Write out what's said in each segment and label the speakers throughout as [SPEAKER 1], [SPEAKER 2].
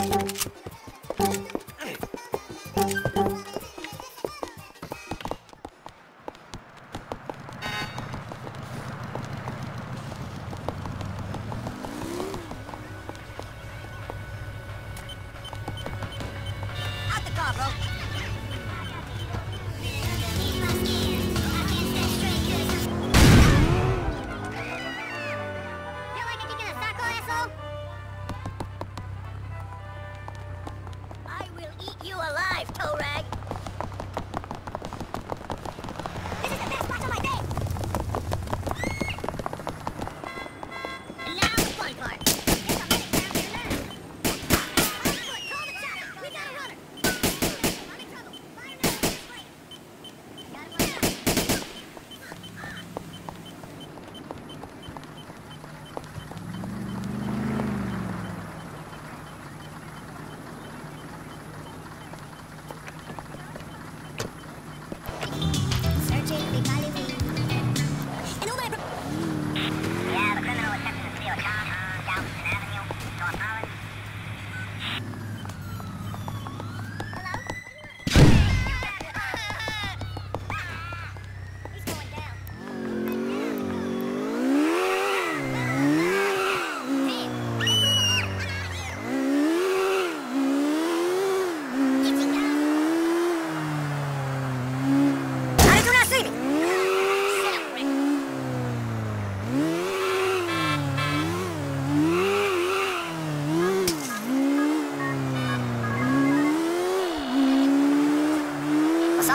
[SPEAKER 1] Out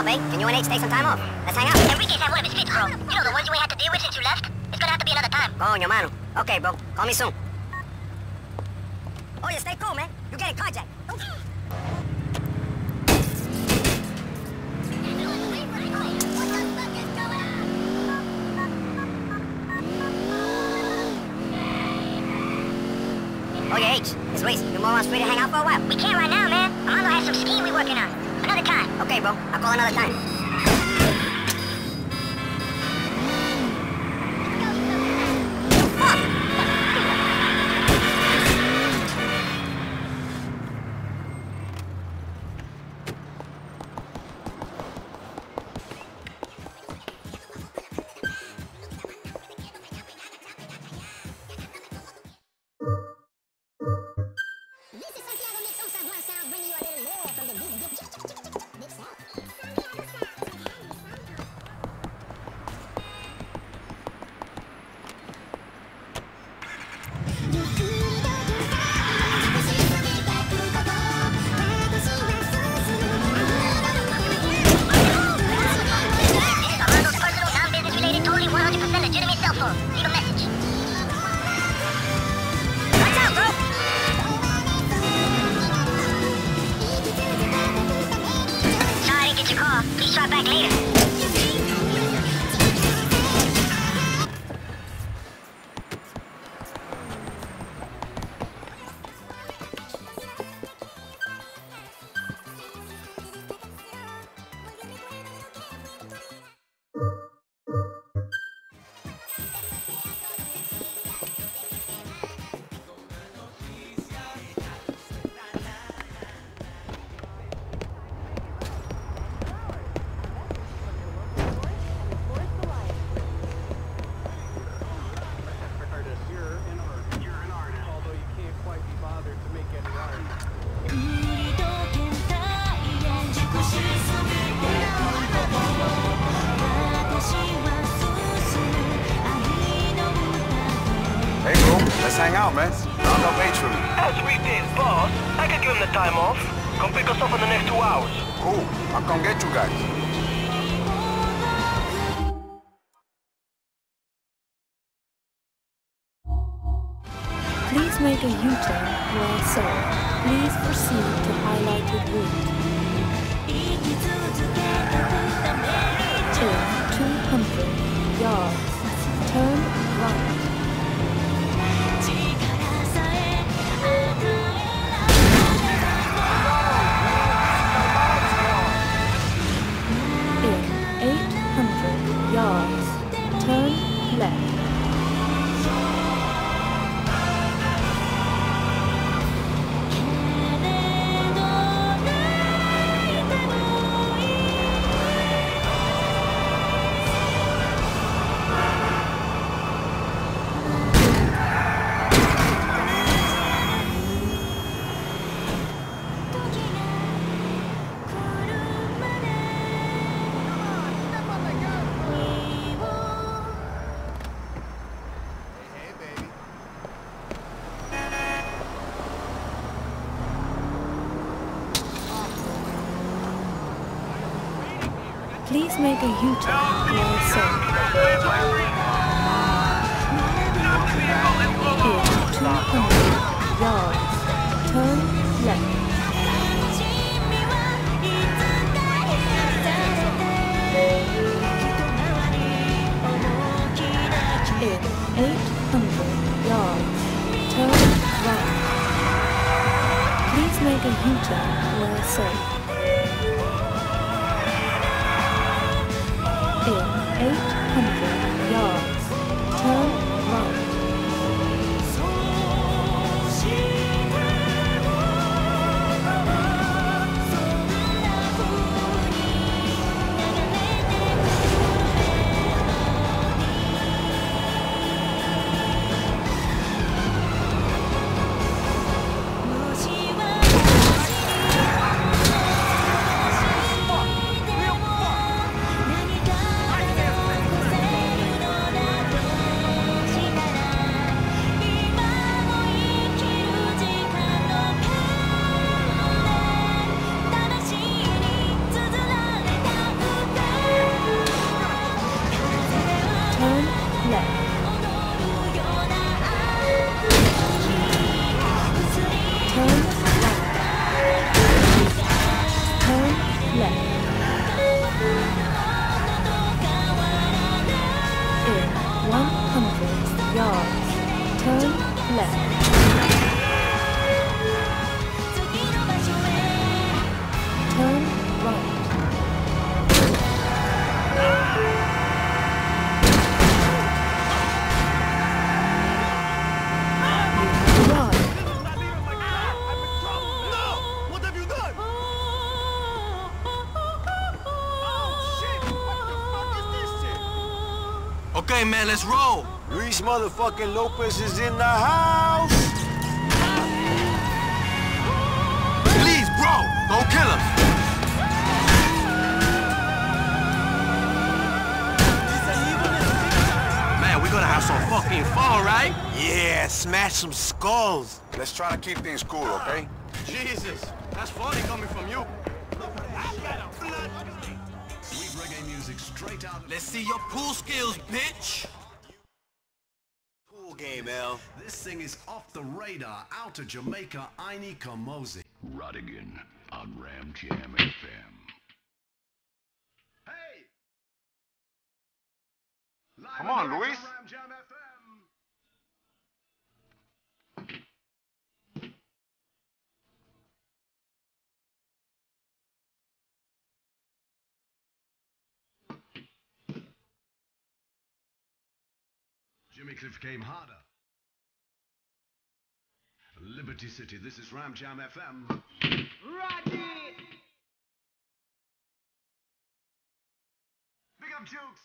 [SPEAKER 1] Eh? Can you and H take some time off? Let's hang out. Henrique's had one of his fits, bro. You know the ones you ain't had to deal with since you left? It's gonna have to be another time. Coño, mano. Okay, bro. Call me soon. Oh, yeah, stay cool, man. You're getting carjacked. Oh, yeah, H. It's Reese. You morons free to hang out for a while? We can't right now, man. Armando has some scheme we working on. Okay, bro. I'll call another time.
[SPEAKER 2] I'll come get you guys.
[SPEAKER 3] Please make a U-turn where said. Please proceed to highlighted route. 800 yards. Turn left. Please make a U-turn. In 200 yards, turn left. In 800 yards, turn right. Please make a U-turn while safe.
[SPEAKER 4] Let's roll.
[SPEAKER 2] Luis motherfucking Lopez is in the house.
[SPEAKER 4] Please, bro, don't kill us. Man, we're gonna have some fucking fun, right?
[SPEAKER 2] Yeah, smash some skulls. Let's try to keep things cool, okay?
[SPEAKER 4] Jesus, that's funny coming from you.
[SPEAKER 5] Sweet reggae music straight out.
[SPEAKER 4] Let's see your pool skills, bitch.
[SPEAKER 2] Pool game, L.
[SPEAKER 5] This thing is off the radar. Out of Jamaica, Ini Kamoze. Rodigan on Ram Jam FM. Hey! Live
[SPEAKER 2] Come
[SPEAKER 5] and
[SPEAKER 2] on,
[SPEAKER 5] direct
[SPEAKER 2] Luis.
[SPEAKER 5] Ram Jam Cliff came harder. Liberty City, this is Ram Jam FM. Roger! Big up Jukes.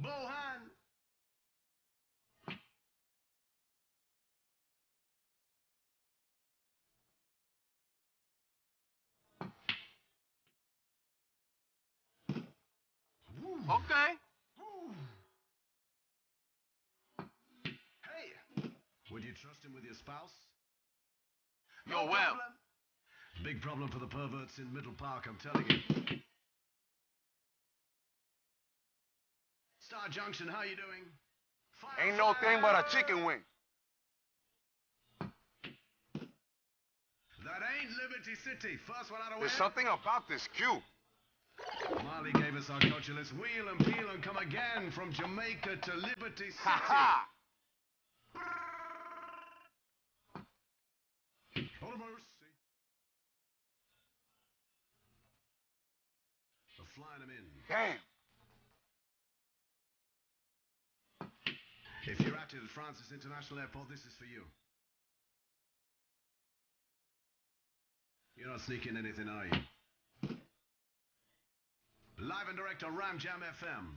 [SPEAKER 5] Bohan.
[SPEAKER 4] Okay.
[SPEAKER 5] Hey, would you trust him with your spouse?
[SPEAKER 4] Yo, well.
[SPEAKER 5] problem. Big problem for the perverts in Middle Park, I'm telling you. Star Junction, how you doing? Fire,
[SPEAKER 2] Ain't no thing but a chicken wing.
[SPEAKER 5] That ain't Liberty City. First one out of
[SPEAKER 2] There's
[SPEAKER 5] way.
[SPEAKER 2] something about this cue.
[SPEAKER 5] Marley gave us our culture. Let's wheel and peel and come again from Jamaica to Liberty City.
[SPEAKER 2] Ha ha!
[SPEAKER 5] Lord mercy. We're flying them in.
[SPEAKER 2] Damn.
[SPEAKER 5] If you're at Ile Francis International Airport, this is for you. You're not sneaking anything, are you? Live and direct on Ram Jam FM.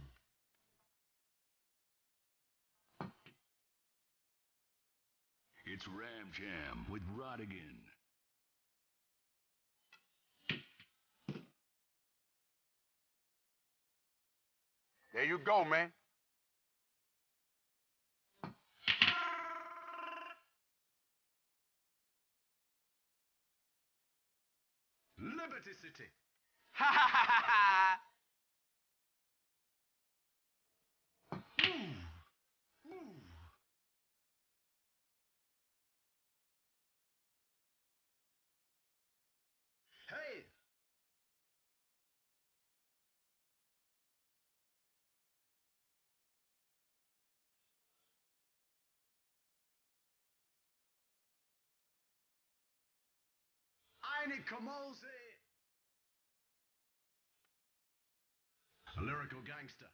[SPEAKER 6] It's Ram Jam with Rodigan.
[SPEAKER 2] There you go, man.
[SPEAKER 5] Liberty City.
[SPEAKER 4] Ha ha ha ha ha!
[SPEAKER 5] Tiny Camozzi! A lyrical gangster.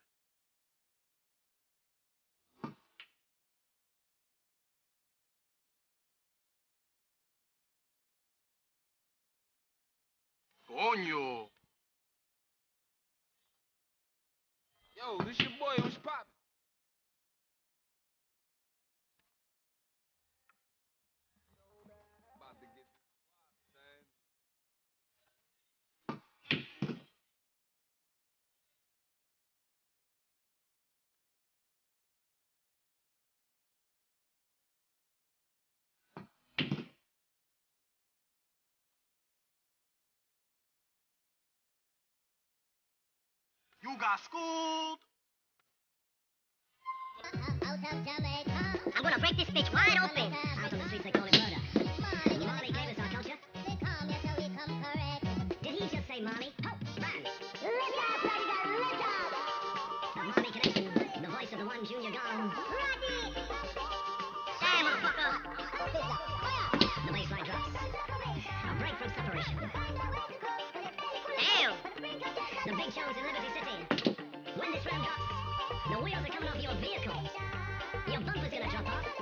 [SPEAKER 7] Coño! Yo, this your boy, what's poppin'? You got schooled.
[SPEAKER 1] I'm gonna break this bitch wide open. Out on the streets like vehicle. Your bumper's gonna drop off.